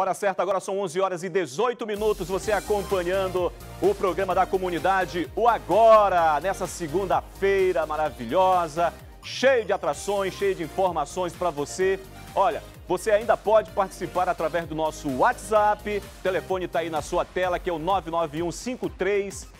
Hora certa, agora são 11 horas e 18 minutos. Você acompanhando o programa da comunidade, o Agora, nessa segunda-feira maravilhosa, cheio de atrações, cheio de informações para você. Olha, você ainda pode participar através do nosso WhatsApp. O telefone está aí na sua tela, que é o 99153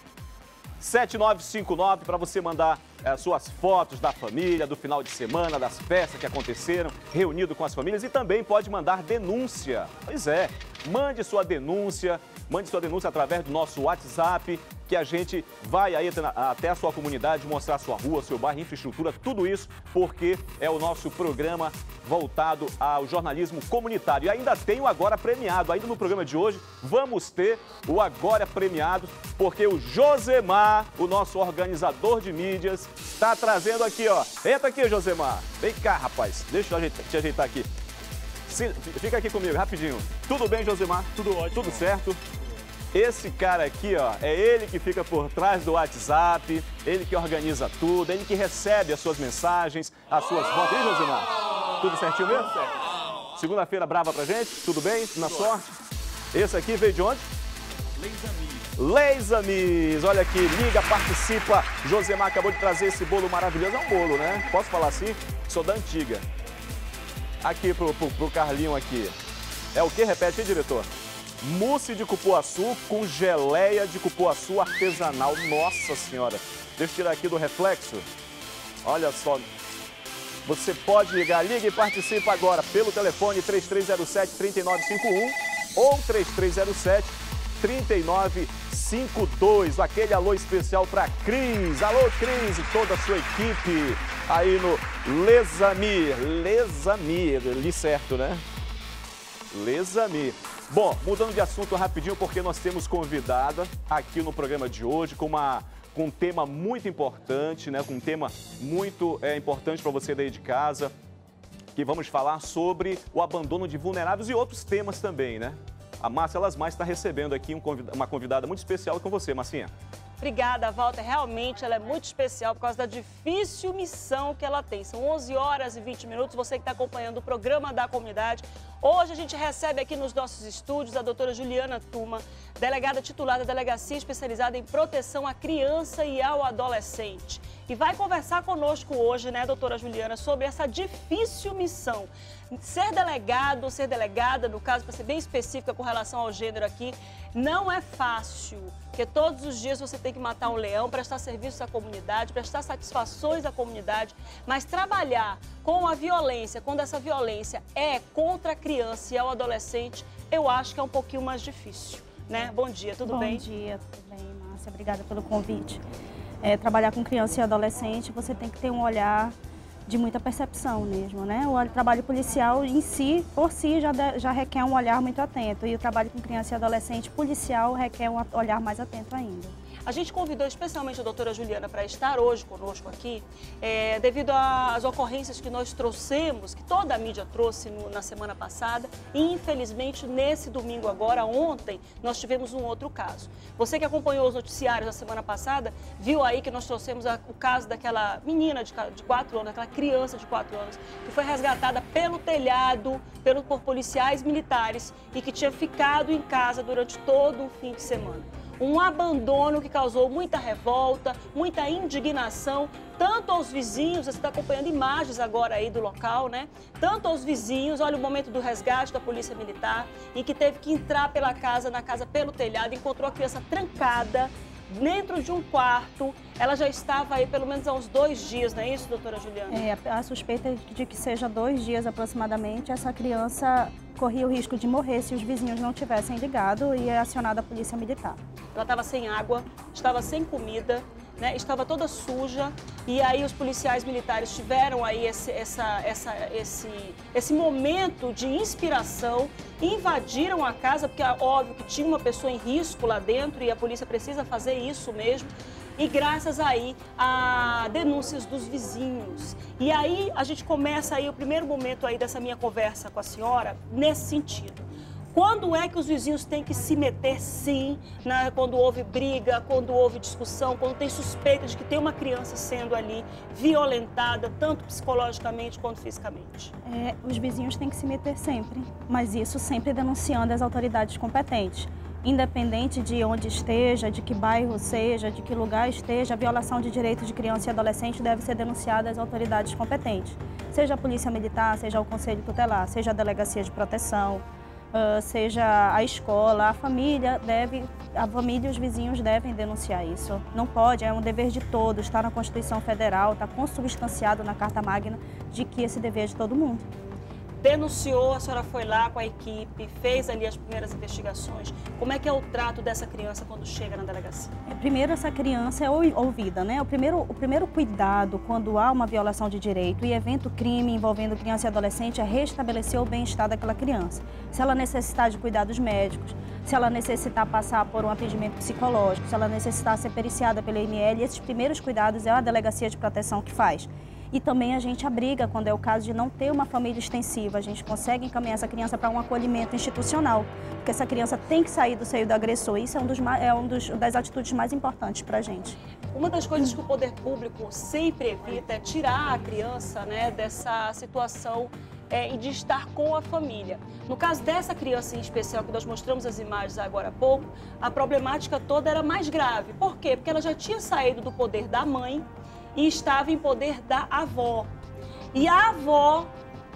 7959 para você mandar é, suas fotos da família, do final de semana, das festas que aconteceram, reunido com as famílias e também pode mandar denúncia. Pois é, mande sua denúncia, mande sua denúncia através do nosso WhatsApp, que a gente vai aí até a sua comunidade mostrar sua rua, seu bairro, infraestrutura, tudo isso, porque é o nosso programa voltado ao jornalismo comunitário. E ainda tem o Agora Premiado. Ainda no programa de hoje, vamos ter o Agora Premiado, porque o Josemar, o nosso organizador de mídias, está trazendo aqui, ó. Entra aqui, Josemar. Vem cá, rapaz. Deixa eu te ajeitar aqui. Fica aqui comigo, rapidinho. Tudo bem, Josemar? Tudo ótimo. Tudo certo? Esse cara aqui, ó, é ele que fica por trás do WhatsApp, ele que organiza tudo, ele que recebe as suas mensagens, as suas fotos. E Josimar? Tudo certinho mesmo? Segunda-feira brava pra gente? Tudo bem? Na sorte? Esse aqui veio de onde? Leisamis. Olha aqui, liga, participa. Josemar acabou de trazer esse bolo maravilhoso. É um bolo, né? Posso falar assim? Sou da antiga. Aqui pro, pro, pro Carlinho aqui. É o que? Repete aí, diretor mousse de cupuaçu com geleia de cupuaçu artesanal. Nossa Senhora! Deixa eu tirar aqui do reflexo. Olha só. Você pode ligar, liga e participa agora pelo telefone 3307-3951 ou 3307-3952. Aquele alô especial para Cris. Alô, Cris e toda a sua equipe aí no Lesamir. Lesamir, li certo, né? Lesamir. Bom, mudando de assunto rapidinho, porque nós temos convidada aqui no programa de hoje com, uma, com um tema muito importante, né? Com um tema muito é, importante para você daí de casa, que vamos falar sobre o abandono de vulneráveis e outros temas também, né? A Márcia Elas Mais está recebendo aqui um uma convidada muito especial com você, Marcinha. Obrigada, Walter. Realmente ela é muito especial por causa da difícil missão que ela tem. São 11 horas e 20 minutos. Você que está acompanhando o programa da comunidade. Hoje a gente recebe aqui nos nossos estúdios a doutora Juliana Tuma, delegada titular da Delegacia Especializada em Proteção à Criança e ao Adolescente. E vai conversar conosco hoje, né, doutora Juliana, sobre essa difícil missão ser delegado, ser delegada, no caso, para ser bem específica com relação ao gênero aqui, não é fácil. Porque todos os dias você tem que matar um leão, prestar serviço à comunidade, prestar satisfações à comunidade, mas trabalhar com a violência, quando essa violência é contra a criança e ao adolescente, eu acho que é um pouquinho mais difícil. Né? Bom dia, tudo Bom bem? Bom dia, tudo bem, Márcia. Obrigada pelo convite. É, trabalhar com criança e adolescente, você tem que ter um olhar de muita percepção mesmo, né? O trabalho policial em si, por si, já, de, já requer um olhar muito atento. E o trabalho com criança e adolescente policial requer um olhar mais atento ainda. A gente convidou especialmente a doutora Juliana para estar hoje conosco aqui, é, devido às ocorrências que nós trouxemos, que toda a mídia trouxe no, na semana passada, e infelizmente nesse domingo agora, ontem, nós tivemos um outro caso. Você que acompanhou os noticiários da semana passada, viu aí que nós trouxemos a, o caso daquela menina de, de 4 anos, daquela criança de 4 anos, que foi resgatada pelo telhado, pelo, por policiais militares e que tinha ficado em casa durante todo o fim de semana um abandono que causou muita revolta, muita indignação, tanto aos vizinhos, você está acompanhando imagens agora aí do local, né? Tanto aos vizinhos, olha o momento do resgate da polícia militar, em que teve que entrar pela casa, na casa pelo telhado, encontrou a criança trancada dentro de um quarto. Ela já estava aí pelo menos há uns dois dias, não é isso, doutora Juliana? É, a suspeita de que seja dois dias aproximadamente, essa criança corria o risco de morrer se os vizinhos não tivessem ligado e acionado a polícia militar. Ela estava sem água, estava sem comida, né, estava toda suja e aí os policiais militares tiveram aí esse, essa, essa, esse, esse momento de inspiração, invadiram a casa, porque é óbvio que tinha uma pessoa em risco lá dentro e a polícia precisa fazer isso mesmo, e graças aí a denúncias dos vizinhos. E aí a gente começa aí o primeiro momento aí dessa minha conversa com a senhora nesse sentido. Quando é que os vizinhos têm que se meter, sim, quando houve briga, quando houve discussão, quando tem suspeita de que tem uma criança sendo ali violentada, tanto psicologicamente quanto fisicamente? É, os vizinhos têm que se meter sempre, mas isso sempre denunciando as autoridades competentes. Independente de onde esteja, de que bairro seja, de que lugar esteja, a violação de direitos de criança e adolescente deve ser denunciada às autoridades competentes. Seja a Polícia Militar, seja o Conselho Tutelar, seja a Delegacia de Proteção, uh, seja a escola, a família deve, a família e os vizinhos devem denunciar isso. Não pode, é um dever de todos, está na Constituição Federal, está consubstanciado na Carta Magna de que esse dever é de todo mundo denunciou, a senhora foi lá com a equipe, fez ali as primeiras investigações. Como é que é o trato dessa criança quando chega na delegacia? É, primeiro, essa criança é ouvida, né? O primeiro, o primeiro cuidado quando há uma violação de direito e evento crime envolvendo criança e adolescente é restabelecer o bem-estar daquela criança. Se ela necessitar de cuidados médicos, se ela necessitar passar por um atendimento psicológico, se ela necessitar ser periciada pela IML, esses primeiros cuidados é a delegacia de proteção que faz. E também a gente abriga quando é o caso de não ter uma família extensiva. A gente consegue encaminhar essa criança para um acolhimento institucional, porque essa criança tem que sair do seio do agressor. Isso é um, dos, é um dos, das atitudes mais importantes para a gente. Uma das coisas que o poder público sempre evita é tirar a criança né, dessa situação é, e de estar com a família. No caso dessa criança em especial, que nós mostramos as imagens agora há pouco, a problemática toda era mais grave. Por quê? Porque ela já tinha saído do poder da mãe, e estava em poder da avó. E a avó,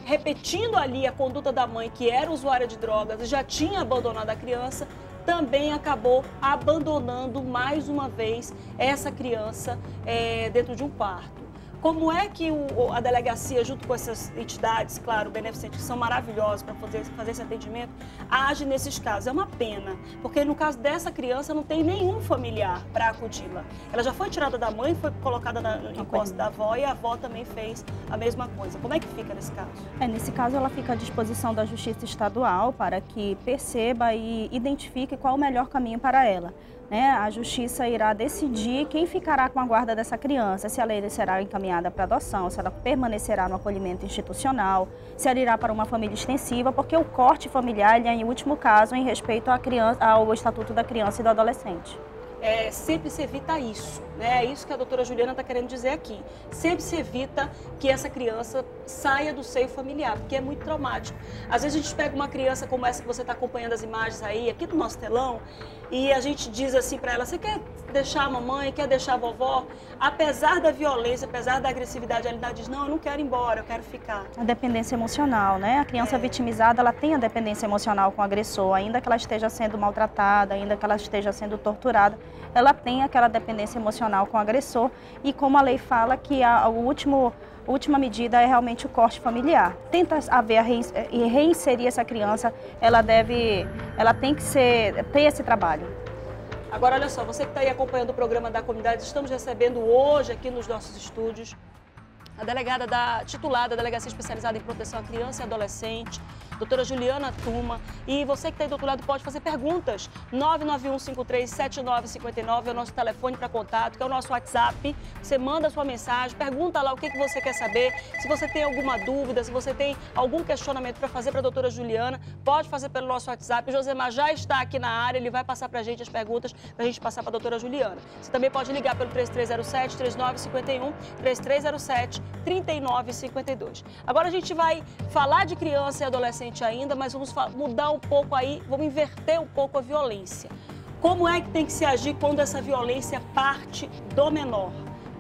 repetindo ali a conduta da mãe, que era usuária de drogas e já tinha abandonado a criança, também acabou abandonando mais uma vez essa criança é, dentro de um quarto. Como é que o, a delegacia, junto com essas entidades, claro, beneficentes, que são maravilhosas para fazer, fazer esse atendimento, age nesses casos? É uma pena, porque no caso dessa criança não tem nenhum familiar para acudi-la. Ela já foi tirada da mãe, foi colocada na, em posse da avó e a avó também fez a mesma coisa. Como é que fica nesse caso? É, nesse caso, ela fica à disposição da Justiça Estadual para que perceba e identifique qual o melhor caminho para ela né, a justiça irá decidir quem ficará com a guarda dessa criança, se ela será encaminhada para adoção, se ela permanecerá no acolhimento institucional, se ela irá para uma família extensiva, porque o corte familiar é, em último caso, em respeito à criança, ao Estatuto da Criança e do Adolescente é, sempre se evita isso. Né? É isso que a doutora Juliana está querendo dizer aqui. Sempre se evita que essa criança saia do seio familiar, porque é muito traumático. Às vezes a gente pega uma criança como essa que você está acompanhando as imagens aí, aqui do nosso telão, e a gente diz assim para ela: você quer deixar a mamãe, quer deixar a vovó? Apesar da violência, apesar da agressividade, ela diz: não, eu não quero ir embora, eu quero ficar. A dependência emocional, né? A criança é. vitimizada, ela tem a dependência emocional com o agressor, ainda que ela esteja sendo maltratada, ainda que ela esteja sendo torturada ela tem aquela dependência emocional com o agressor e como a lei fala que a, a último, última medida é realmente o corte familiar. Tenta haver e reinserir essa criança, ela deve, ela tem que ser, ter esse trabalho. Agora, olha só, você que está aí acompanhando o programa da comunidade, estamos recebendo hoje aqui nos nossos estúdios a delegada da titular da Delegacia Especializada em Proteção à Criança e Adolescente, doutora Juliana Tuma. E você que está aí do outro lado pode fazer perguntas. 991537959 é o nosso telefone para contato, que é o nosso WhatsApp. Você manda a sua mensagem, pergunta lá o que, que você quer saber. Se você tem alguma dúvida, se você tem algum questionamento para fazer para a doutora Juliana, pode fazer pelo nosso WhatsApp. O Josemar já está aqui na área, ele vai passar para a gente as perguntas para a gente passar para a doutora Juliana. Você também pode ligar pelo 3307-3951, 3307 3952. Agora a gente vai falar de criança e adolescente ainda, mas vamos mudar um pouco aí, vamos inverter um pouco a violência. Como é que tem que se agir quando essa violência parte do menor?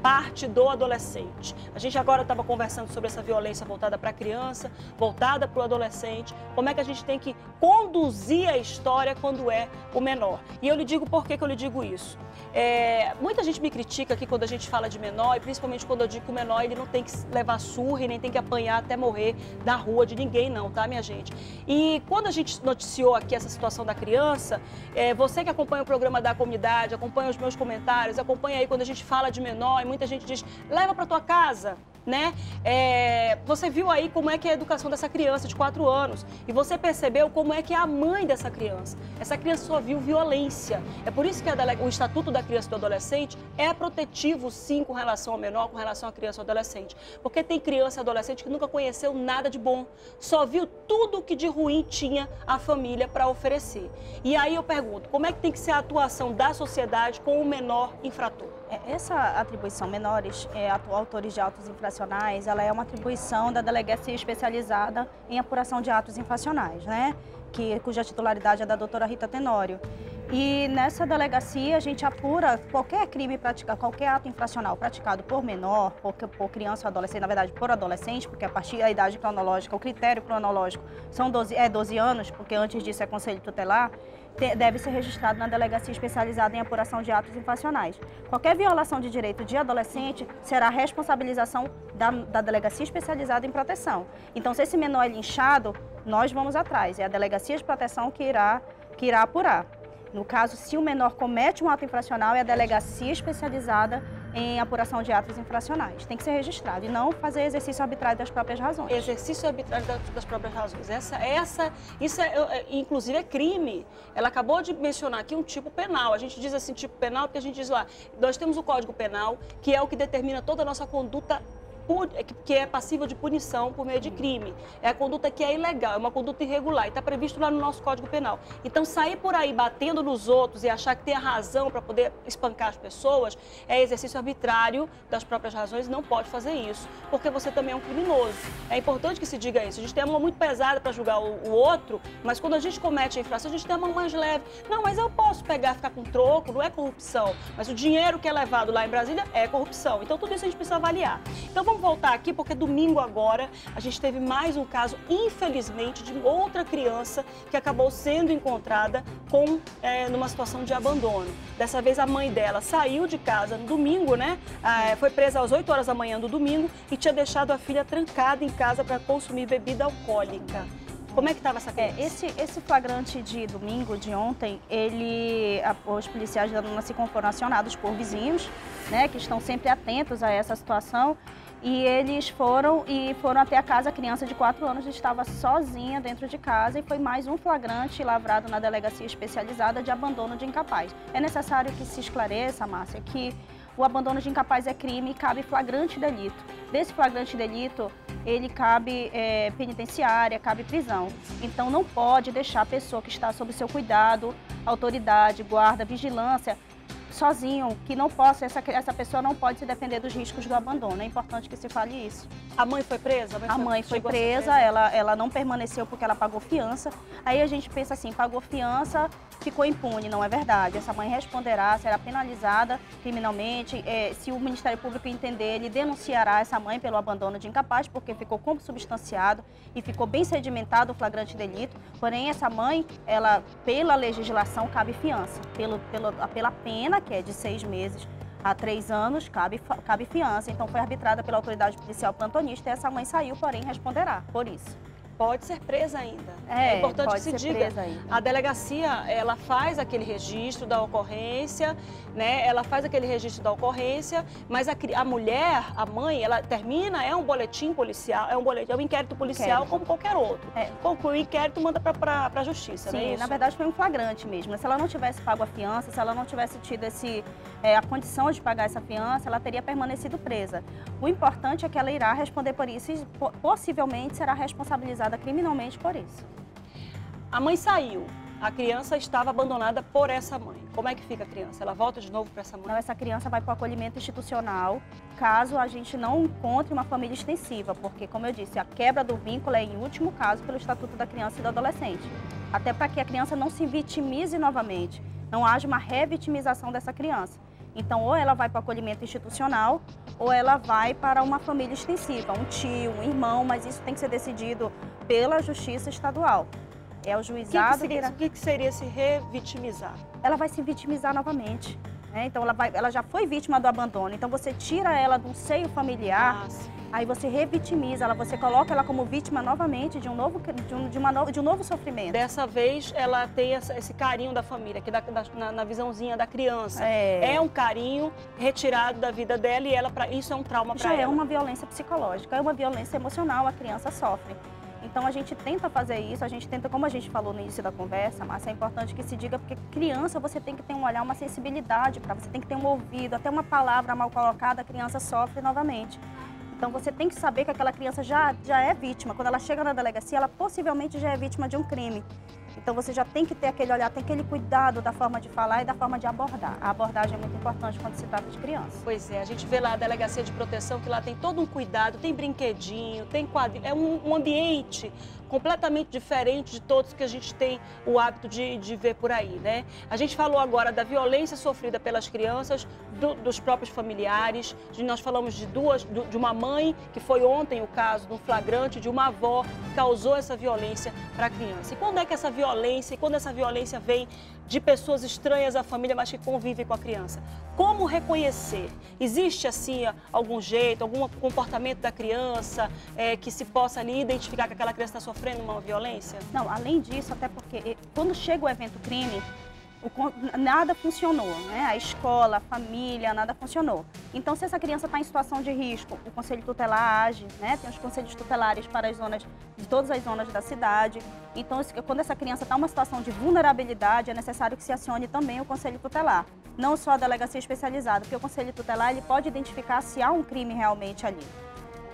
Parte do adolescente. A gente agora estava conversando sobre essa violência voltada para a criança, voltada para o adolescente, como é que a gente tem que conduzir a história quando é o menor. E eu lhe digo por que, que eu lhe digo isso. É, muita gente me critica aqui quando a gente fala de menor, e principalmente quando eu digo que o menor ele não tem que levar surra e nem tem que apanhar até morrer da rua de ninguém, não, tá, minha gente? E quando a gente noticiou aqui essa situação da criança, é, você que acompanha o programa da comunidade, acompanha os meus comentários, acompanha aí quando a gente fala de menor, e muita gente diz: leva para tua casa, né? É, você viu aí como é que é a educação dessa criança de 4 anos e você percebeu como é que é a mãe dessa criança. Essa criança só viu violência. É por isso que o Estatuto da Criança e do Adolescente é protetivo, sim, com relação ao menor, com relação à criança e ao adolescente. Porque tem criança e adolescente que nunca conheceu nada de bom, só viu tudo o que de ruim tinha a família para oferecer. E aí eu pergunto, como é que tem que ser a atuação da sociedade com o menor infrator? É, essa atribuição menores, é, autores de atos infracionais, ela é uma atribuição da delegacia especializada em apuração de atos infracionais, né? Que, cuja titularidade é da doutora Rita Tenório. E nessa delegacia a gente apura qualquer crime praticado, qualquer ato infracional praticado por menor, por, por criança ou adolescente, na verdade por adolescente, porque a partir da idade cronológica, o critério cronológico são 12, é 12 anos, porque antes disso é conselho tutelar, deve ser registrado na delegacia especializada em apuração de atos infracionais. Qualquer violação de direito de adolescente será responsabilização da, da delegacia especializada em proteção. Então, se esse menor é linchado, nós vamos atrás. É a delegacia de proteção que irá, que irá apurar. No caso, se o menor comete um ato infracional, é a delegacia especializada em apuração de atos infracionais. Tem que ser registrado e não fazer exercício arbitrário das próprias razões. Exercício arbitrário das próprias razões. Essa, essa, isso é, é, inclusive é crime. Ela acabou de mencionar aqui um tipo penal. A gente diz assim tipo penal porque a gente diz lá, nós temos o Código Penal, que é o que determina toda a nossa conduta que é passível de punição por meio de crime. É a conduta que é ilegal, é uma conduta irregular e está previsto lá no nosso Código Penal. Então, sair por aí batendo nos outros e achar que tem a razão para poder espancar as pessoas é exercício arbitrário das próprias razões e não pode fazer isso, porque você também é um criminoso. É importante que se diga isso. A gente tem a mão muito pesada para julgar o, o, outro, mas quando a gente comete a infração, a gente tem a mão mais leve. Não, mas eu posso pegar e ficar com troco, não é corrupção. Mas o dinheiro que é levado lá em Brasília é corrupção. Então, tudo isso a gente precisa avaliar. Então, vamos vamos voltar aqui porque domingo agora a gente teve mais um caso, infelizmente, de outra criança que acabou sendo encontrada com é, numa situação de abandono. Dessa vez a mãe dela saiu de casa no domingo, né? Ah, foi presa às 8 horas da manhã do domingo e tinha deixado a filha trancada em casa para consumir bebida alcoólica. Como é que estava essa criança? É, esse, esse flagrante de domingo, de ontem, ele, a, os policiais da Cicom foram acionados por vizinhos, né, que estão sempre atentos a essa situação e eles foram e foram até a casa, a criança de 4 anos estava sozinha dentro de casa e foi mais um flagrante lavrado na delegacia especializada de abandono de incapaz. É necessário que se esclareça, Márcia, que o abandono de incapaz é crime e cabe flagrante delito. Desse flagrante delito, ele cabe é, penitenciária, cabe prisão. Então não pode deixar a pessoa que está sob seu cuidado, autoridade, guarda, vigilância, sozinho, que não possa, essa, essa pessoa não pode se defender dos riscos do abandono. É importante que se fale isso. A mãe foi presa? A mãe foi, a mãe foi presa, ela, ela não permaneceu porque ela pagou fiança. Aí a gente pensa assim, pagou fiança, ficou impune. Não é verdade. Essa mãe responderá, será penalizada criminalmente. É, se o Ministério Público entender, ele denunciará essa mãe pelo abandono de incapaz, porque ficou consubstanciado e ficou bem sedimentado o flagrante delito. Porém, essa mãe, ela, pela legislação, cabe fiança. Pelo, pelo, pela pena que é de seis meses a três anos, cabe, cabe fiança. Então, foi arbitrada pela autoridade policial plantonista e essa mãe saiu, porém, responderá por isso pode ser presa ainda. É, é importante que se diga. A delegacia, ela faz aquele registro da ocorrência, né? Ela faz aquele registro da ocorrência, mas a, a mulher, a mãe, ela termina, é um boletim policial, é um boletim, é um inquérito policial inquérito. como qualquer outro. É. Conclui o inquérito, manda para a justiça, Sim, não é na verdade foi um flagrante mesmo. Se ela não tivesse pago a fiança, se ela não tivesse tido esse, é, a condição de pagar essa fiança, ela teria permanecido presa. O importante é que ela irá responder por isso e possivelmente será responsabilizada criminalmente por isso. A mãe saiu, a criança estava abandonada por essa mãe. Como é que fica a criança? Ela volta de novo para essa mãe? Não, essa criança vai para o acolhimento institucional, caso a gente não encontre uma família extensiva, porque, como eu disse, a quebra do vínculo é, em último caso, pelo Estatuto da Criança e do Adolescente. Até para que a criança não se vitimize novamente, não haja uma revitimização dessa criança. Então, ou ela vai para o acolhimento institucional, ou ela vai para uma família extensiva, um tio, um irmão, mas isso tem que ser decidido pela Justiça Estadual. É o juizado... O que, que, seria, que, que seria se revitimizar? Ela vai se vitimizar novamente. Né? Então ela, vai, ela já foi vítima do abandono. Então você tira ela do seio familiar. Nossa aí você revitimiza ela, você coloca ela como vítima novamente de um novo, de um, de uma no, de um novo sofrimento. Dessa vez ela tem essa, esse carinho da família, que da, da, na, na, visãozinha da criança. É. é. um carinho retirado da vida dela e ela pra, isso é um trauma para ela. Já é uma violência psicológica, é uma violência emocional, a criança sofre. Então a gente tenta fazer isso, a gente tenta, como a gente falou no início da conversa, mas é importante que se diga, porque criança você tem que ter um olhar, uma sensibilidade para, você tem que ter um ouvido, até uma palavra mal colocada, a criança sofre novamente. Então você tem que saber que aquela criança já, já é vítima. Quando ela chega na delegacia, ela possivelmente já é vítima de um crime. Então você já tem que ter aquele olhar, tem aquele cuidado da forma de falar e da forma de abordar. A abordagem é muito importante quando se trata de criança. Pois é, a gente vê lá a delegacia de proteção que lá tem todo um cuidado, tem brinquedinho, tem quadrilha, é um, um ambiente completamente diferente de todos que a gente tem o hábito de, de ver por aí, né? A gente falou agora da violência sofrida pelas crianças, do, dos próprios familiares, de, nós falamos de duas, do, de uma mãe, que foi ontem o caso, de um flagrante, de uma avó que causou essa violência para a criança. E quando é que essa violência, e quando essa violência vem de pessoas estranhas à família, mas que convivem com a criança. Como reconhecer? Existe, assim, algum jeito, algum comportamento da criança é, que se possa ali identificar que aquela criança está sofrendo uma violência? Não, além disso, até porque quando chega o evento crime, o, nada funcionou, né? A escola, a família, nada funcionou. Então, se essa criança está em situação de risco, o conselho tutelar age, né? Tem os conselhos tutelares para as zonas, de todas as zonas da cidade. Então, quando essa criança está em uma situação de vulnerabilidade, é necessário que se acione também o conselho tutelar. Não só a delegacia especializada, porque o conselho tutelar ele pode identificar se há um crime realmente ali.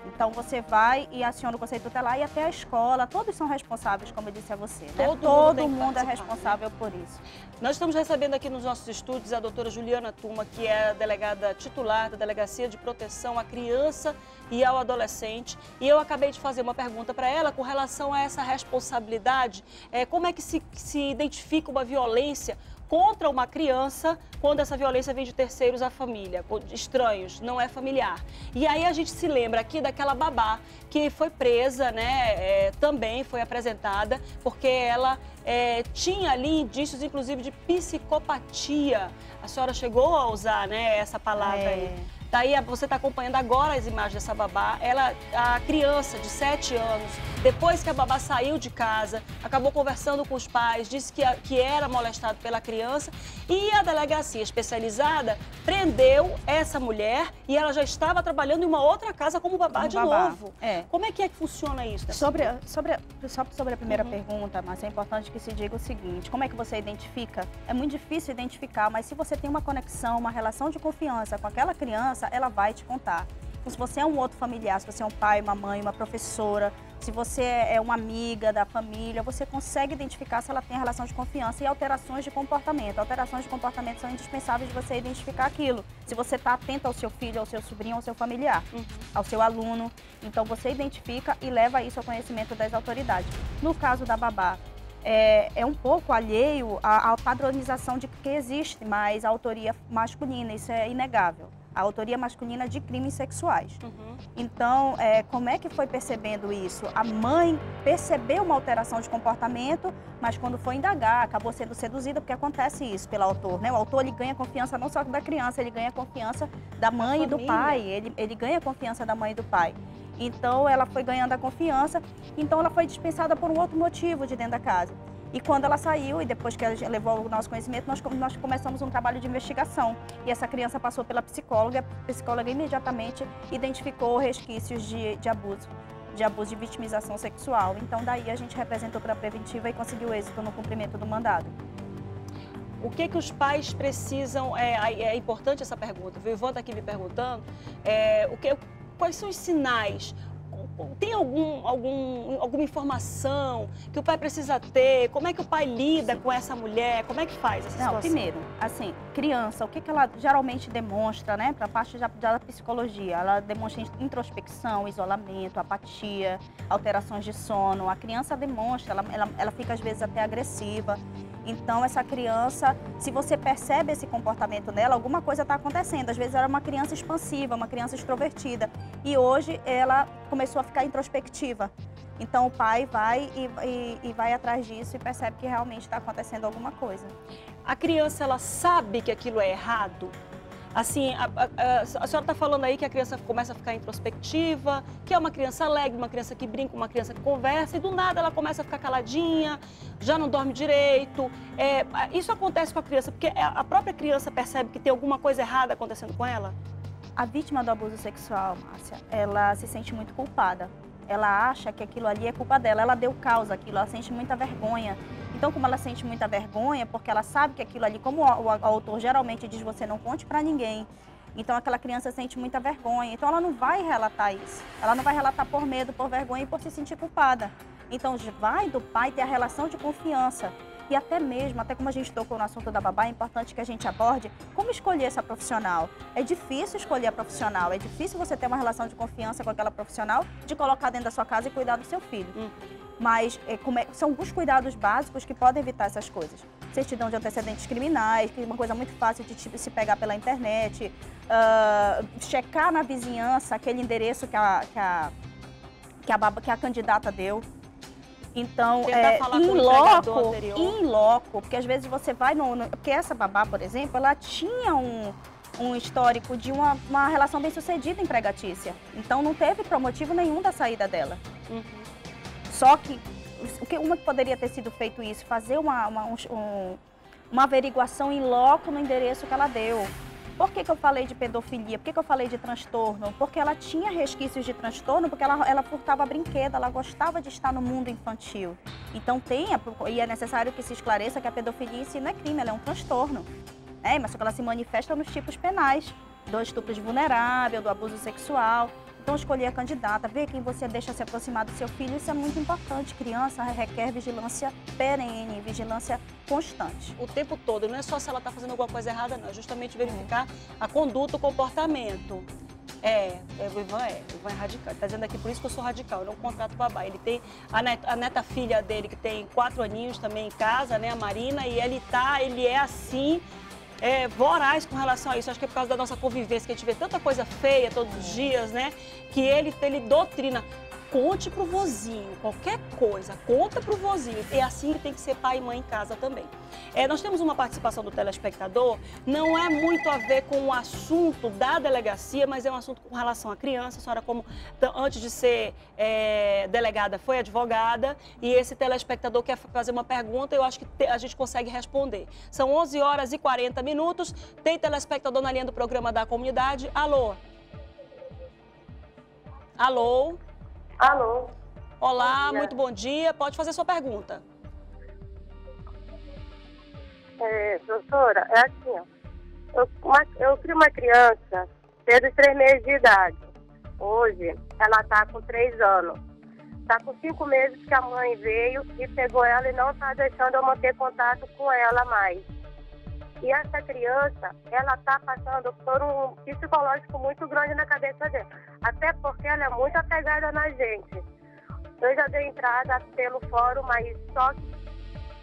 Então você vai e aciona o conceito tutelar e até a escola, todos são responsáveis, como eu disse a você. Né? Todo, Todo mundo, mundo é responsável por isso. Nós estúdios recebendo aqui nos nossos estúdios a doutora Juliana Tuma, que é a delegada titular da Delegacia de Proteção à Criança e ao Adolescente. E eu acabei de fazer uma pergunta para ela com relação a essa responsabilidade. É, como é que se, se identifica uma violência contra uma criança quando essa violência vem de terceiros à família, estranhos, não é familiar. E aí a gente se lembra aqui daquela babá que foi presa, né, é, também foi apresentada, porque ela é, tinha ali indícios, inclusive, de psicopatia. A senhora chegou a usar, né, essa palavra é. aí. Daí você está acompanhando agora as imagens dessa babá. Ela, a criança de 7 anos, depois que a babá saiu de casa, acabou conversando com os pais, disse que, que era molestado pela criança e a delegacia especializada prendeu essa mulher e ela já estava trabalhando em uma outra casa como babá como de babá. novo. É. Como é que é que funciona isso? Sobre, sobre, só sobre a primeira uhum. pergunta, mas é importante que se diga o seguinte: como é que você identifica? É muito difícil identificar, mas se você tem uma conexão, uma relação de confiança com aquela criança, criança, ela vai te contar. Então, se você é um outro familiar, se você é um pai, uma mãe, uma professora, se você é uma amiga da família, você consegue identificar se ela tem relação de confiança e alterações de comportamento. Alterações de comportamento são indispensáveis de você identificar aquilo. Se você está atento ao seu filho, ao seu sobrinho, ao seu familiar, uhum. ao seu aluno, então você identifica e leva isso ao conhecimento das autoridades. No caso da babá, é, é, um pouco alheio à, à, padronização de que existe mais autoria masculina, isso é inegável a autoria masculina de crimes sexuais. Uhum. Então, é, como é que foi percebendo isso? A mãe percebeu uma alteração de comportamento, mas quando foi indagar, acabou sendo seduzida, porque acontece isso pelo autor. Né? O autor ele ganha confiança não só da criança, ele ganha confiança da mãe e do pai, ele, ele ganha confiança da mãe e do pai. Então, ela foi ganhando a confiança, então ela foi dispensada por um outro motivo de dentro da casa. E quando ela saiu, e depois que ela levou o nosso conhecimento, nós, nós começamos um trabalho de investigação. E essa criança passou pela psicóloga, a psicóloga imediatamente identificou resquícios de, de abuso de abuso de vitimização sexual. Então, daí a gente representou para a preventiva e conseguiu êxito no cumprimento do mandado. O que que os pais precisam? É, é importante essa pergunta. O Ivan está aqui me perguntando. É, o que, quais são os sinais? Tem algum, algum, alguma informação que o pai precisa ter? Como é que o pai lida com essa mulher? Como é que faz essa Não, situação? Primeiro, assim, criança, o que, que ela geralmente demonstra, né, para a parte da, da psicologia? Ela demonstra introspecção, isolamento, apatia, alterações de sono. A criança demonstra, ela, ela, ela fica às vezes até agressiva. Então, essa criança, se você percebe esse comportamento nela, alguma coisa está acontecendo. Às vezes, ela era uma criança expansiva, uma criança extrovertida. E hoje, ela começou a ficar introspectiva. Então, o pai vai e, e, e vai atrás disso e percebe que realmente está acontecendo alguma coisa. a criança ela sabe que aquilo é errado? Assim, a, a, a senhora está falando aí que a criança começa a ficar introspectiva, que é uma criança alegre, uma criança que brinca, uma criança que conversa, e do nada ela começa a ficar caladinha, já não dorme direito. É, isso acontece com a criança, porque a própria criança percebe que tem alguma coisa errada acontecendo com ela? A vítima do abuso sexual, Márcia, ela se sente muito culpada. Ela acha que aquilo ali é culpa dela, ela deu causa àquilo, ela sente muita vergonha então, como ela sente muita vergonha, porque ela sabe que aquilo ali, como o, autor geralmente diz, você não conte para ninguém. Então, aquela criança sente muita vergonha. Então, ela não vai relatar isso. Ela não vai relatar por medo, por vergonha e por se sentir culpada. Então, vai do pai ter a relação de confiança. E até mesmo, até como a gente tocou no assunto da babá, é importante que a gente aborde como escolher essa profissional. É difícil escolher a profissional, é difícil você ter uma relação de confiança com aquela profissional, de colocar dentro da sua casa e cuidar do seu filho. Hum mas é, é, são alguns cuidados básicos que podem evitar essas coisas. Certidão de antecedentes criminais, que é uma coisa muito fácil de tipo, se pegar pela internet, uh, checar na vizinhança aquele endereço que a, que a, que a, baba, que a candidata deu. Então, é, em loco, em loco, porque às vezes você vai no, no, Porque essa babá, por exemplo, ela tinha um, um histórico de uma, uma relação bem sucedida empregatícia. Então não teve promotivo nenhum da saída dela. Uhum. Só que o que uma que poderia ter sido feito isso, fazer uma, uma, um, uma averiguação em loco no endereço que ela deu. Por que, que eu falei de pedofilia? Por que, que eu falei de transtorno? Porque ela tinha resquícios de transtorno, porque ela, ela furtava brinquedo, ela gostava de estar no mundo infantil. Então tem, e é necessário que se esclareça que a pedofilia si não é crime, ela é um transtorno. É, mas só que ela se manifesta nos tipos penais, do estupro de vulnerável, do abuso sexual. Então, escolher a candidata, ver quem você deixa se aproximar do seu filho, isso é muito importante. Criança requer vigilância perene, vigilância constante. O tempo todo, não é só se ela está fazendo alguma coisa errada, não. É justamente verificar a conduta, o comportamento. É, é, o Ivan é, o Ivan é radical. Está dizendo aqui, por isso que eu sou radical, eu não contrato babá. Ele tem a neta, a neta filha dele, que tem quatro aninhos também em casa, né, a Marina, e ele tá, ele é assim, é, voraz com relação a isso. Acho que é por causa da nossa convivência, que a gente vê tanta coisa feia todos os dias, né? Que ele, ele doutrina conte pro vozinho, qualquer coisa, conta pro vozinho. É assim que tem que ser pai e mãe em casa também. É, nós temos uma participação do telespectador, não é muito a ver com o assunto da delegacia, mas é um assunto com relação à criança. A senhora, como antes de ser é, delegada, foi advogada, e esse telespectador quer fazer uma pergunta, eu acho que a gente consegue responder. São 11 horas e 40 minutos, tem telespectador na linha do programa da comunidade. Alô? Alô? Alô. Olá, bom muito bom dia. Pode fazer sua pergunta. É, doutora, é assim, ó. Eu, uma, eu crio uma criança desde três meses de idade. Hoje, ela está com três anos. Está com cinco meses que a mãe veio e pegou ela e não está deixando eu manter contato com ela mais. E essa criança, ela está passando por um psicológico muito grande na cabeça dela. Até porque ela é muito apegada na gente. Eu já dei entrada pelo fórum, mas só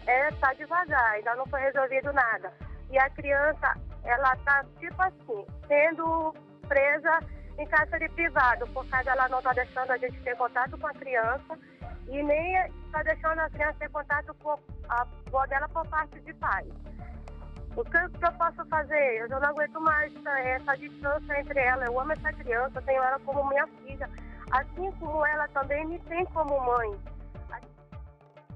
é, tá devagar, ainda não foi resolvido nada. E a criança, ela tá tipo assim, sendo presa em cárcere privado, por causa ela não está deixando a gente ter contato com a criança e nem está deixando a criança ter contato com a avó dela por parte de pai. O que, eu posso fazer? Eu não aguento mais essa, essa distância entre ela. Eu amo essa criança, tenho ela como minha filha. Assim como ela também me tem como mãe.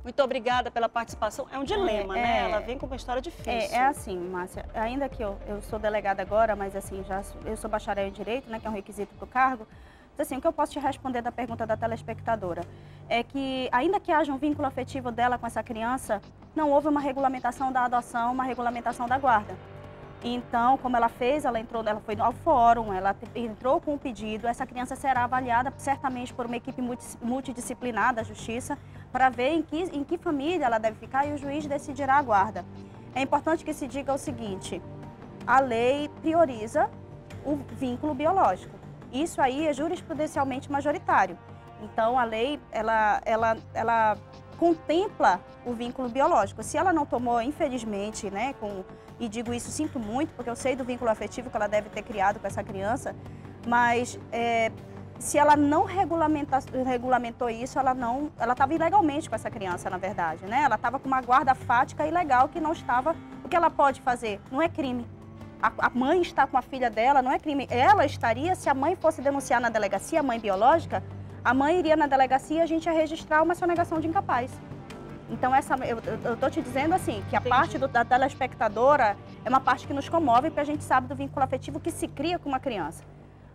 Muito obrigada pela participação. É um dilema, é, né? É, ela vem com uma história difícil. É, é assim, Márcia. Ainda que eu, eu sou delegada agora, mas assim, já eu sou bacharel em Direito, né? Que é um requisito para o cargo. Então, assim, o que eu posso te responder da pergunta da telespectadora é que, ainda que haja um vínculo afetivo dela com essa criança, não houve uma regulamentação da adoção, uma regulamentação da guarda. Então, como ela fez, ela entrou, ela foi ao fórum, ela entrou com um pedido, essa criança será avaliada certamente por uma equipe multidisciplinar da Justiça para ver em que, em que família ela deve ficar e o juiz decidirá a guarda. É importante que se diga o seguinte, a lei prioriza o vínculo biológico. Isso aí é jurisprudencialmente majoritário. Então, a lei, ela, ela, ela contempla o vínculo biológico. Se ela não tomou, infelizmente, né, com, e digo isso, sinto muito, porque eu sei do vínculo afetivo que ela deve ter criado com essa criança, mas é, se ela não regulamentou isso, ela não, ela estava ilegalmente com essa criança, na verdade, né? Ela estava com uma guarda fática ilegal que não estava, que ela pode fazer? Não é crime. A, a mãe está com a filha dela, não é crime. Ela estaria, se a mãe fosse denunciar na delegacia, a mãe biológica, a mãe iria na delegacia e a gente ia registrar uma sonegação de incapaz. Então, essa, eu, estou te dizendo assim, que a Entendi. parte do, da telespectadora é uma parte que nos comove, porque a gente sabe do vínculo afetivo que se cria com uma criança.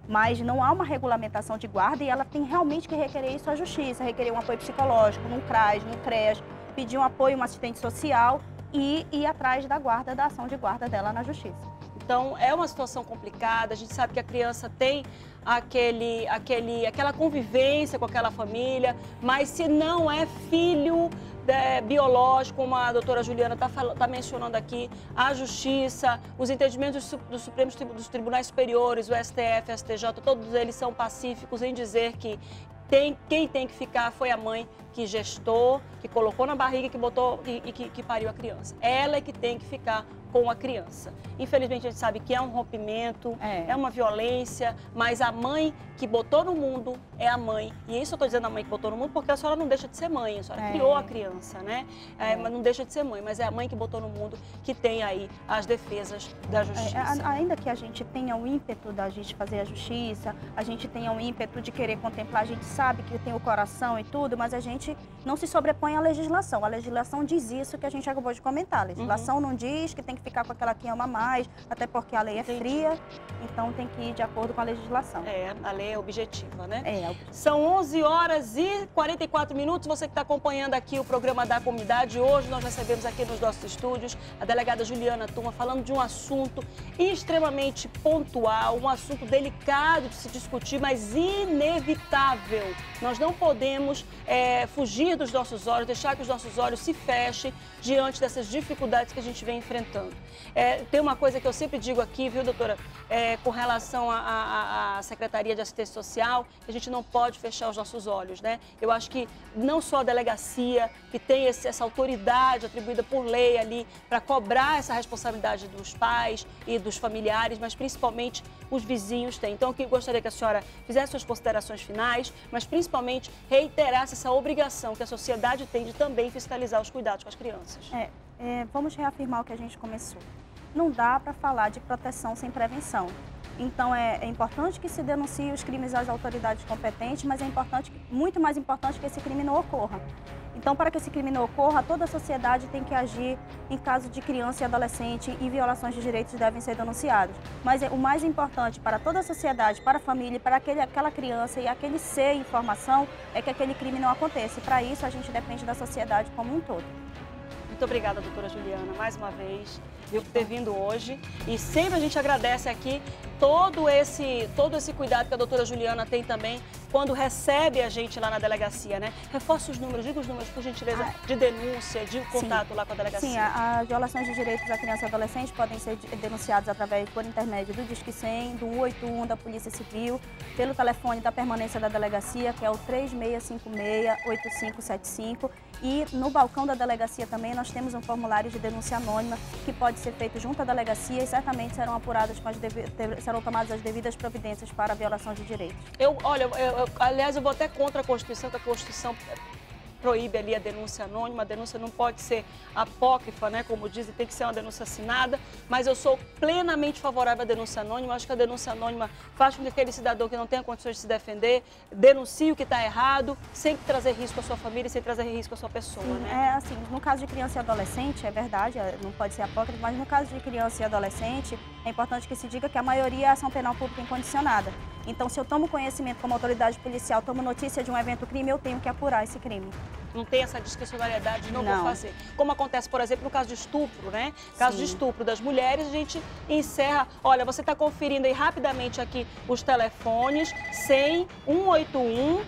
Mas não há uma regulamentação de guarda e ela tem realmente que requerer isso à justiça, requerer um apoio psicológico, num CRAS, num CRES, pedir um apoio, um assistente social e ir atrás da guarda, da ação de guarda dela na justiça. Então, é uma situação complicada, a gente sabe que a criança tem aquele, aquele, aquela convivência com aquela família, mas se não é filho é, biológico, como a doutora Juliana está tá mencionando aqui, a justiça, os entendimentos dos, dos Supremos dos Tribunais Superiores, o STF, STJ, todos eles são pacíficos em dizer que tem, quem tem que ficar foi a mãe que gestou, que colocou na barriga que botou, e, e que, que pariu a criança. Ela é que tem que ficar com a criança. Infelizmente, a gente sabe que é um rompimento, é, é uma violência, mas a mãe que botou no mundo é a mãe. E isso eu estou dizendo a mãe que botou no mundo porque a senhora não deixa de ser mãe, a senhora é. criou a criança, né? É, mas não deixa de ser mãe, mas é a mãe que botou no mundo que tem aí as defesas da é, justiça. ainda que a gente tenha o ímpeto da gente fazer a justiça, a gente tenha o ímpeto de querer contemplar, a gente sabe que tem o coração e tudo, mas a gente não se sobrepõe à legislação. A legislação diz isso que a gente acabou de comentar. A legislação uhum. não diz que tem que ficar com aquela que ama mais, até porque a lei é Entendi. fria, então tem que ir de acordo com a legislação. É, a lei é objetiva, né? É. São 11 horas e 44 minutos. Você que está acompanhando aqui o programa da comunidade, hoje nós recebemos aqui nos nossos estúdios a delegada Juliana Turma falando de um assunto extremamente pontual, um assunto delicado de se discutir, mas inevitável. Nós não podemos é, fugir dos nossos olhos, deixar que os nossos olhos se fechem diante dessas dificuldades que a gente vem enfrentando. É, tem uma coisa que eu sempre digo aqui, viu, doutora, é, com relação à Secretaria de Assistência Social, a gente não pode fechar os nossos olhos, né? Eu acho que não só a delegacia, que tem esse, essa autoridade atribuída por lei ali para cobrar essa responsabilidade dos pais e dos familiares, mas principalmente os vizinhos têm. Então, eu gostaria que a senhora fizesse suas considerações finais, mas principalmente reiterasse essa obrigação que a sociedade tem de também fiscalizar os cuidados com as crianças. É, é, vamos reafirmar o que a gente começou. Não dá para falar de proteção sem prevenção. Então é, é, importante que se denuncie os crimes às autoridades competentes, mas é importante, muito mais importante que esse crime não ocorra. Então, para que esse crime não ocorra, toda a sociedade tem que agir em caso de criança e adolescente e violações de direitos devem ser denunciados. Mas é, o mais importante para toda a sociedade, para a família, para aquele, aquela criança e aquele ser em formação é que aquele crime não aconteça. E para isso a gente depende da sociedade como um todo. Muito obrigada, doutora Juliana, mais uma vez, viu, por ter vindo hoje. E sempre a gente agradece aqui todo esse, todo esse cuidado que a doutora Juliana tem também quando recebe a gente lá na delegacia, né? Reforça os números, diga os números, por gentileza, ah, de denúncia, de contato sim, lá com a delegacia. Sim, as violações de direitos da criança e adolescente podem ser denunciadas através, por intermédio do Disque 100, do 181 da Polícia Civil, pelo telefone da permanência da delegacia, que é o 3656-8575. E no balcão da delegacia também nós temos um formulário de denúncia anônima que pode ser feito junto à delegacia e certamente serão apuradas com as serão tomadas as devidas providências para a violação de direitos. Eu, olha, eu, eu, aliás, eu vou até contra a Constituição, que a Constituição proíbe ali a denúncia anônima, a denúncia não pode ser apócrifa, né, como dizem, tem que ser uma denúncia assinada, mas eu sou plenamente favorável à denúncia anônima, acho que a denúncia anônima faz com que aquele cidadão que não tenha condições de se defender, denuncie o que está errado, sem trazer risco à sua família, sem trazer risco à sua pessoa, Sim, né? É assim, no caso de criança e adolescente, é verdade, é, não pode ser apócrifo, mas no caso de criança e adolescente, é importante que se diga que a maioria é ação penal pública incondicionada. Então, se eu tomo conhecimento como autoridade policial, tomo notícia de um evento crime, eu tenho que apurar esse crime. Não tem essa discricionariedade, não, não. vou fazer. Como acontece, por exemplo, no caso de estupro, né? Caso Sim. de estupro das mulheres, a gente encerra. Olha, você está conferindo aí rapidamente aqui os telefones 100 181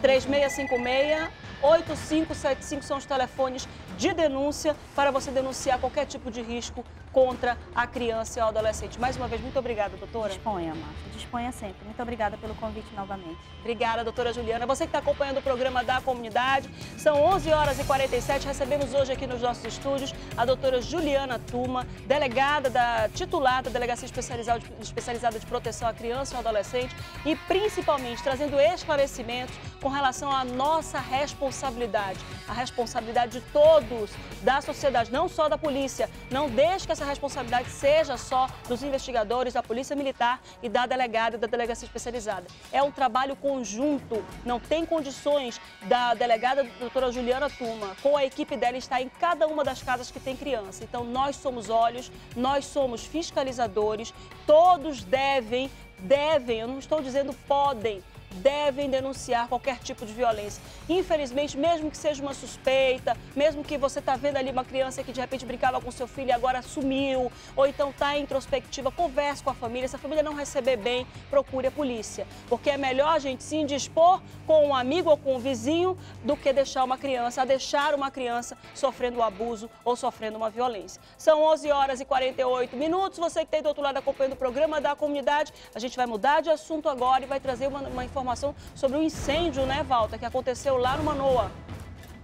3656 8575 são os telefones de denúncia para você denunciar qualquer tipo de risco contra a criança e o adolescente. Mais uma vez, muito obrigada, doutora. Disponha, Márcia. Disponha sempre. Muito obrigada pelo convite novamente. Obrigada, doutora Juliana. Você que está acompanhando o programa da comunidade, são 11 horas e 47. Recebemos hoje aqui nos nossos estúdios a doutora Juliana Tuma, delegada da titular da Delegacia Especializada de, Especializada de Proteção à Criança e ao Adolescente e principalmente trazendo esclarecimentos com relação à nossa responsabilidade, a responsabilidade de todos da sociedade, não só da polícia. Não deixe que essa responsabilidade seja só dos investigadores, da Polícia Militar e da delegada da Delegacia Especializada. É um trabalho conjunto, não tem condições da delegada doutora Juliana Tuma, com a equipe dela, estar em cada uma das casas que tem criança. Então, nós somos olhos, nós somos fiscalizadores, todos devem, devem, eu não estou dizendo podem, devem denunciar qualquer tipo de violência. Infelizmente, mesmo que seja uma suspeita, mesmo que você está vendo ali uma criança que de repente brincava com seu filho e agora sumiu, ou então está introspectiva, converse com a família. Se a família não receber bem, procure a polícia. Porque é melhor a gente se indispor com um amigo ou com um vizinho do que deixar uma criança, a deixar uma criança sofrendo um abuso ou sofrendo uma violência. São 11 horas e 48 minutos. Você que está do outro lado acompanhando o programa da comunidade, a gente vai mudar de assunto agora e vai trazer uma, uma informação informação sobre o um incêndio, né, Walter, que aconteceu lá no Manoa.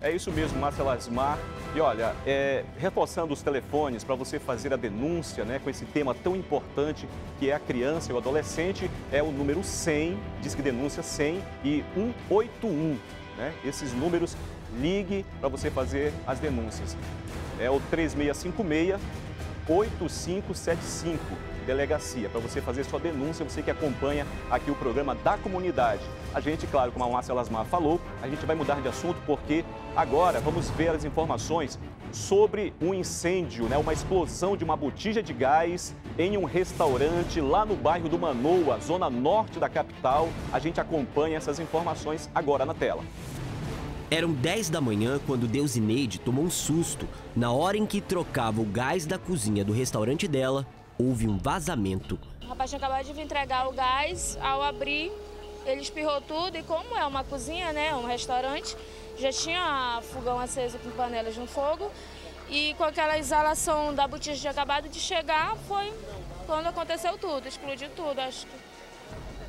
É isso mesmo, Márcia Lasmar. E olha, é, reforçando os telefones para você fazer a denúncia né, com esse tema tão importante que é a criança e o adolescente, é o número 100, diz que denúncia 100 e 181. Né? Esses números, ligue para você fazer as denúncias. É o 3656 8575 delegacia, para você fazer sua denúncia, você que acompanha aqui o programa da comunidade. A gente, claro, como a Márcia Lasmar falou, a gente vai mudar de assunto porque agora vamos ver as informações sobre um incêndio, né, uma explosão de uma botija de gás em um restaurante lá no bairro do Manoa, zona norte da capital. A gente acompanha essas informações agora na tela. Eram 10 da manhã quando Deusineide tomou um susto na hora em que trocava o gás da cozinha do restaurante dela houve um vazamento. O rapaz tinha acabado de entregar o gás, ao abrir, ele espirrou tudo. E como é uma cozinha, né, um restaurante, já tinha fogão aceso com panelas no fogo. E com aquela exalação da botija de acabado de chegar, foi quando aconteceu tudo, explodiu tudo, acho que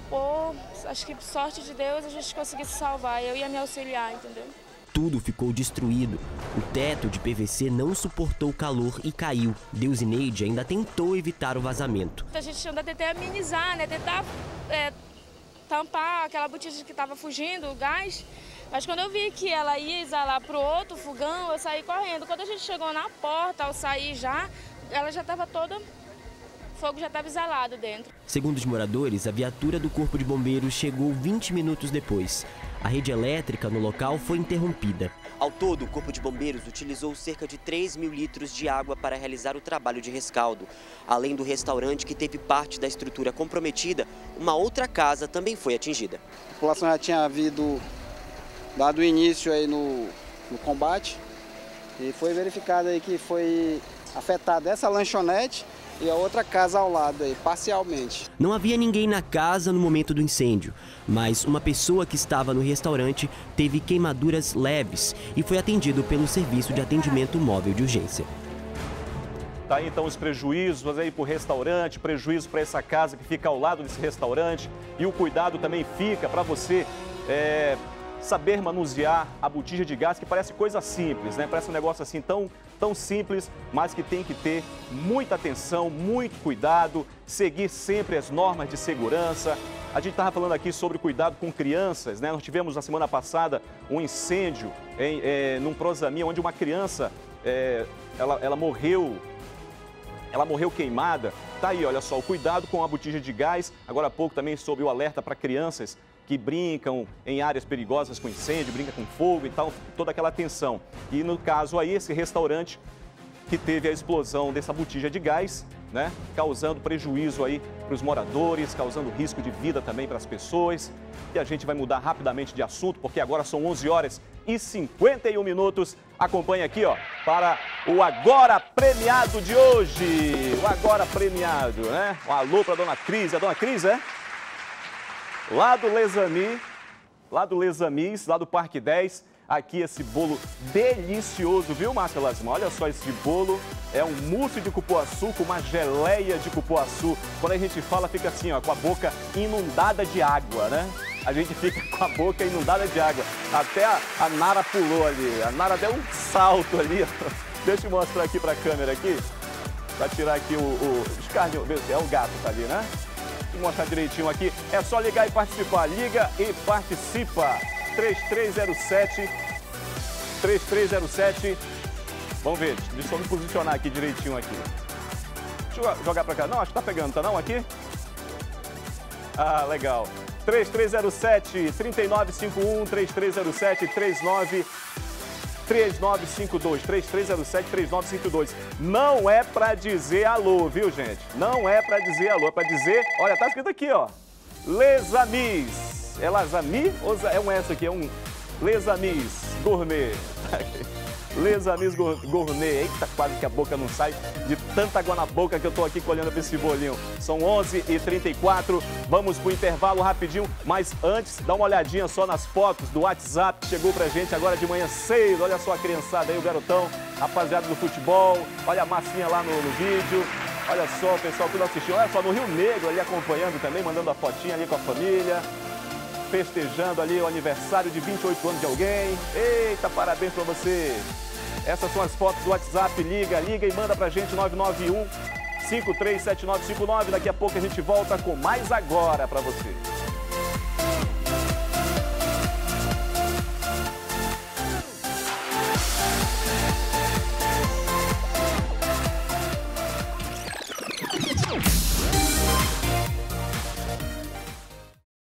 por, acho que sorte de Deus a gente conseguiu se salvar, eu ia me auxiliar, entendeu? Tudo ficou destruído. O teto de PVC não suportou o calor e caiu. Deusineide ainda tentou evitar o vazamento. A gente tentou amenizar, né? Tentar é, tampar aquela botija que estava fugindo, o gás. Mas quando eu vi que ela ia exalar para o outro fogão, eu saí correndo. Quando a gente chegou na porta, ao sair já, ela já estava toda o fogo já estava exalado dentro. Segundo os moradores, a viatura do Corpo de Bombeiros chegou 20 minutos depois. A rede elétrica no local foi interrompida. Ao todo, o Corpo de Bombeiros utilizou cerca de 3 mil litros de água para realizar o trabalho de rescaldo. Além do restaurante que teve parte da estrutura comprometida, uma outra casa também foi atingida. A população já tinha havido dado início aí no, no combate e foi verificado aí que foi afetada essa lanchonete e a outra casa ao lado aí, parcialmente. Não havia ninguém na casa no momento do incêndio, mas uma pessoa que estava no restaurante teve queimaduras leves e foi atendido pelo serviço de atendimento móvel de urgência. Tá aí então os prejuízos aí para o restaurante, prejuízo para essa casa que fica ao lado desse restaurante e o cuidado também fica para você é, saber manusear a botija de gás, que parece coisa simples, né? Parece um negócio assim tão, tão simples, mas que tem que ter muita atenção, muito cuidado, seguir sempre as normas de segurança. A gente estava falando aqui sobre cuidado com crianças, né? Nós tivemos na semana passada um incêndio em, é, num Prosamia, onde uma criança, é, ela, ela morreu ela morreu queimada. Tá aí, olha só, o cuidado com a botija de gás. Agora há pouco também soube o alerta para crianças que brincam em áreas perigosas com incêndio, brinca com fogo e tal, toda aquela atenção. E no caso aí, esse restaurante que teve a explosão dessa botija de gás, né, causando prejuízo aí para os moradores, causando risco de vida também para as pessoas. E a gente vai mudar rapidamente de assunto, porque agora são 11 horas e 51 minutos. Acompanhe aqui, ó, para o Agora Premiado de hoje. O Agora Premiado, né? Um alô para a dona Cris. A dona Cris, é? Lá do Lesami. lá do Lesamis, lá do Parque 10. Aqui esse bolo delicioso, viu, Márcia Lasma? Olha só esse bolo. É um mousse de cupuaçu com uma geleia de cupuaçu. Quando a gente fala, fica assim, ó, com a boca inundada de água, né? A gente fica com a boca inundada de água. Até a, a Nara pulou ali. A Nara deu um salto ali. Deixa eu mostrar aqui pra câmera aqui. Pra tirar aqui o, o escárnio. É o gato tá ali, né? Mostrar direitinho aqui. É só ligar e participar. Liga e participa. 3307 3307 Vamos ver, deixa eu me posicionar aqui direitinho aqui. Deixa eu jogar pra cá. Não, acho que tá pegando, tá não aqui? Ah, legal. 3307 3951 3307 39 3952 3307 3952. Não é para dizer alô, viu, gente? Não é para dizer alô, é para dizer, olha, tá escrito aqui, ó. Lesamis. É Lazami ou é um S aqui, é um Lesamis Gourmet. Lesamis Gourmet. Eita, quase que a boca não sai de tanta água na boca que eu tô aqui colhendo pra esse bolinho. São 11h34, vamos pro intervalo rapidinho, mas antes, dá uma olhadinha só nas fotos do WhatsApp que chegou pra gente agora de manhã cedo. Olha só a criançada aí, o garotão, rapaziada do futebol. Olha a massinha lá no, no vídeo. Olha só, o pessoal tudo assistindo. Olha só, no Rio Negro ali acompanhando também, mandando a fotinha ali com a família festejando ali o aniversário de 28 anos de alguém. Eita, parabéns para você. Essas são as fotos do WhatsApp. Liga, liga e manda pra gente 991 537959. Daqui a pouco a gente volta com mais agora para você.